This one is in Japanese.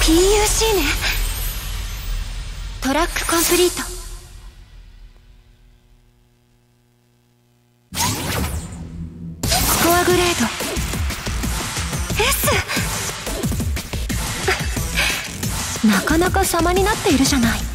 PUC ね。トラックコンプリート。スコアグレード。S なかなか様になっているじゃない。